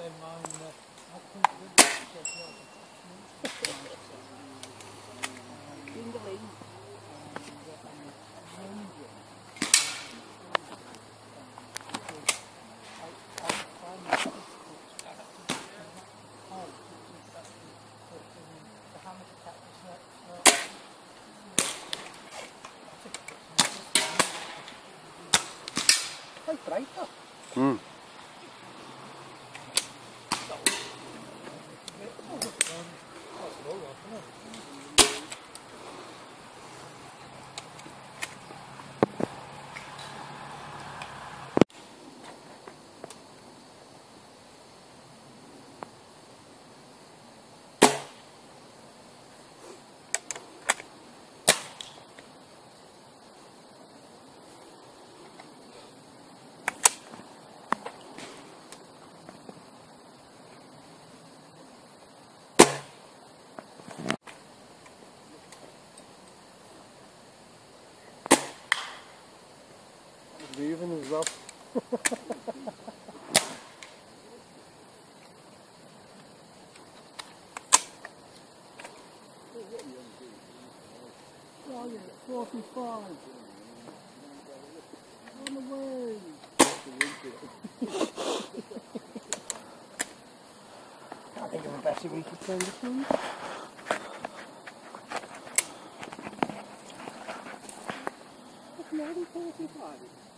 then mine, uh, I think we'd get the attachments. Dingling. Quite bright though. Leaving as well. Oh yeah, 45. On the way. I think of a better week of playing this one. It's 45.